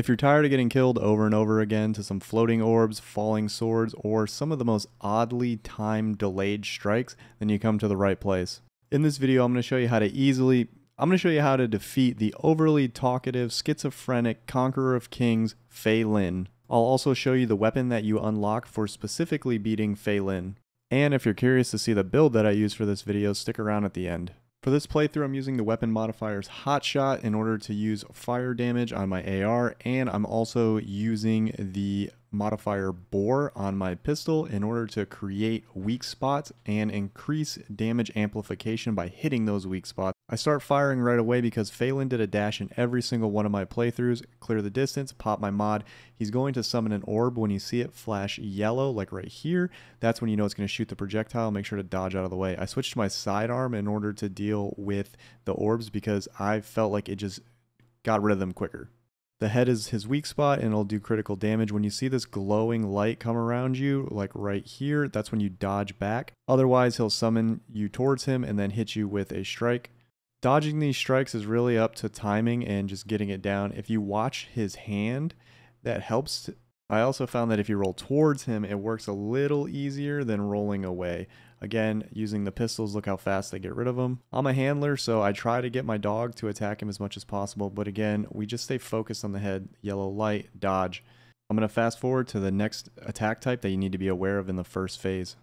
If you're tired of getting killed over and over again to some floating orbs, falling swords, or some of the most oddly timed delayed strikes, then you come to the right place. In this video, I'm going to show you how to easily I'm going to show you how to defeat the overly talkative, schizophrenic Conqueror of Kings, Faelin. I'll also show you the weapon that you unlock for specifically beating Faelin. And if you're curious to see the build that I use for this video, stick around at the end. For this playthrough, I'm using the weapon modifiers Hotshot in order to use fire damage on my AR, and I'm also using the modifier bore on my pistol in order to create weak spots and increase damage amplification by hitting those weak spots. I start firing right away because Faelin did a dash in every single one of my playthroughs, clear the distance, pop my mod. He's going to summon an orb when you see it flash yellow, like right here. That's when you know it's going to shoot the projectile. Make sure to dodge out of the way. I switched to my sidearm in order to deal with the orbs because I felt like it just got rid of them quicker. The head is his weak spot and it'll do critical damage. When you see this glowing light come around you, like right here, that's when you dodge back. Otherwise, he'll summon you towards him and then hit you with a strike. Dodging these strikes is really up to timing and just getting it down. If you watch his hand, that helps. I also found that if you roll towards him, it works a little easier than rolling away. Again, using the pistols, look how fast they get rid of them. I'm a handler, so I try to get my dog to attack him as much as possible, but again, we just stay focused on the head. Yellow light, dodge. I'm going to fast forward to the next attack type that you need to be aware of in the first phase.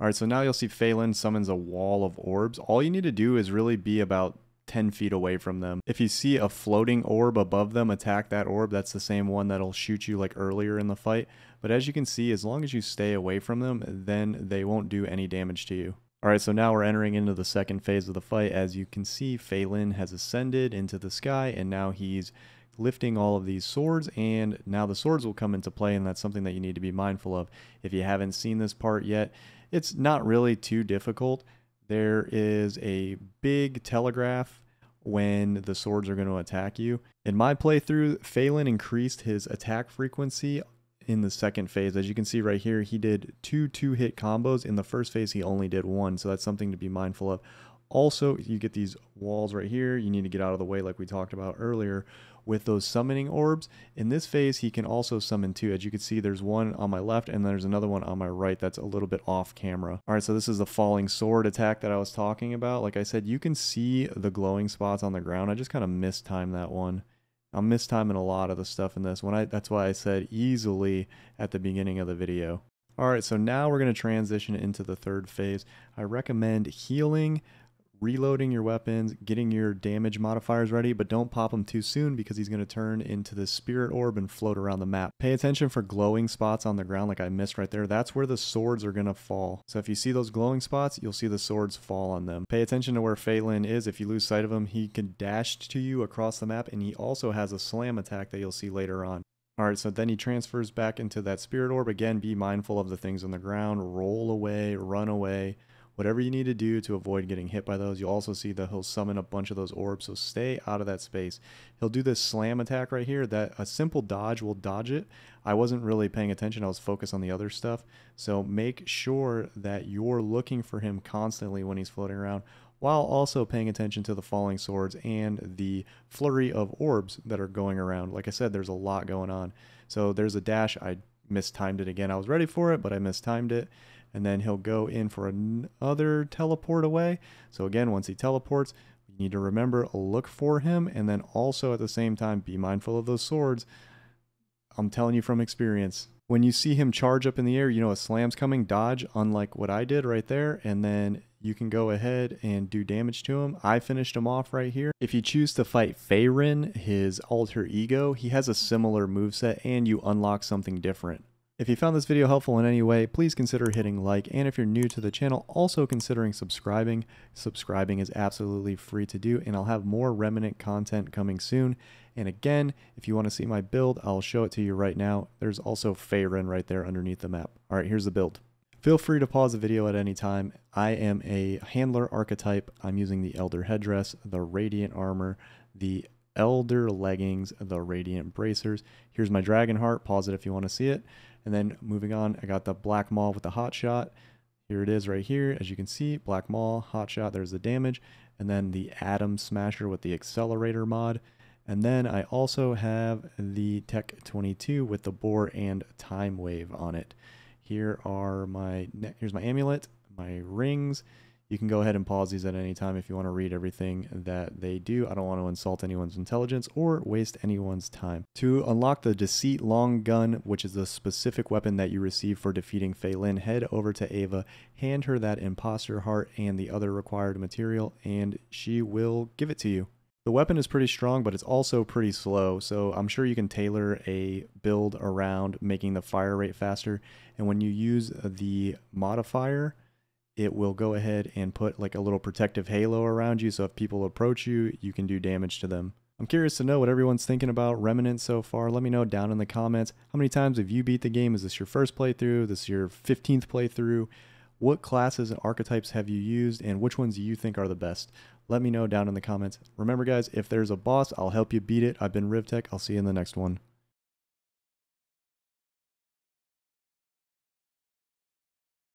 Alright, so now you'll see Lin summons a wall of orbs. All you need to do is really be about 10 feet away from them. If you see a floating orb above them, attack that orb. That's the same one that'll shoot you like earlier in the fight. But as you can see, as long as you stay away from them, then they won't do any damage to you. Alright, so now we're entering into the second phase of the fight. As you can see, Lin has ascended into the sky, and now he's lifting all of these swords, and now the swords will come into play, and that's something that you need to be mindful of. If you haven't seen this part yet, it's not really too difficult. There is a big telegraph when the swords are going to attack you. In my playthrough, Lin increased his attack frequency in the second phase. As you can see right here, he did two two hit combos. In the first phase, he only did one, so that's something to be mindful of. Also, you get these walls right here. You need to get out of the way like we talked about earlier with those summoning orbs. In this phase, he can also summon two. As you can see, there's one on my left and there's another one on my right that's a little bit off camera. All right, so this is the falling sword attack that I was talking about. Like I said, you can see the glowing spots on the ground. I just kind of mistimed that one. I'm mistiming a lot of the stuff in this one. I, that's why I said easily at the beginning of the video. All right, so now we're going to transition into the third phase. I recommend healing reloading your weapons, getting your damage modifiers ready, but don't pop them too soon because he's going to turn into the spirit orb and float around the map. Pay attention for glowing spots on the ground like I missed right there. That's where the swords are going to fall. So if you see those glowing spots, you'll see the swords fall on them. Pay attention to where Lin is. If you lose sight of him, he can dash to you across the map and he also has a slam attack that you'll see later on. Alright, so then he transfers back into that spirit orb. Again, be mindful of the things on the ground. Roll away, run away whatever you need to do to avoid getting hit by those. You'll also see that he'll summon a bunch of those orbs, so stay out of that space. He'll do this slam attack right here that a simple dodge will dodge it. I wasn't really paying attention. I was focused on the other stuff. So make sure that you're looking for him constantly when he's floating around while also paying attention to the falling swords and the flurry of orbs that are going around. Like I said, there's a lot going on. So there's a dash. I mistimed it again. I was ready for it, but I mistimed it and then he'll go in for another teleport away. So again, once he teleports, you need to remember look for him and then also at the same time be mindful of those swords. I'm telling you from experience. When you see him charge up in the air, you know a slam's coming, dodge, unlike what I did right there, and then you can go ahead and do damage to him. I finished him off right here. If you choose to fight Faerin, his alter ego, he has a similar moveset and you unlock something different. If you found this video helpful in any way, please consider hitting like, and if you're new to the channel, also considering subscribing. Subscribing is absolutely free to do, and I'll have more Remnant content coming soon. And again, if you want to see my build, I'll show it to you right now. There's also Faerin right there underneath the map. All right, here's the build. Feel free to pause the video at any time. I am a handler archetype. I'm using the Elder headdress, the Radiant armor, the Elder leggings, the Radiant bracers. Here's my Dragon heart. Pause it if you want to see it. And then moving on, I got the Blackmaw with the Hot Shot. Here it is right here. As you can see, Blackmaw, Hot Shot, there's the damage. And then the Atom Smasher with the Accelerator mod. And then I also have the Tech 22 with the Bore and Time Wave on it. Here are my, here's my amulet, my rings. You can go ahead and pause these at any time if you want to read everything that they do. I don't want to insult anyone's intelligence or waste anyone's time. To unlock the Deceit Long Gun, which is the specific weapon that you receive for defeating Faelin, head over to Ava, hand her that imposter heart and the other required material, and she will give it to you. The weapon is pretty strong, but it's also pretty slow, so I'm sure you can tailor a build around making the fire rate faster. And when you use the modifier, it will go ahead and put like a little protective halo around you, so if people approach you, you can do damage to them. I'm curious to know what everyone's thinking about Remnant so far. Let me know down in the comments. How many times have you beat the game? Is this your first playthrough? This your 15th playthrough? What classes and archetypes have you used and which ones do you think are the best? Let me know down in the comments. Remember guys, if there's a boss, I'll help you beat it. I've been Rivtekk. I'll see you in the next one.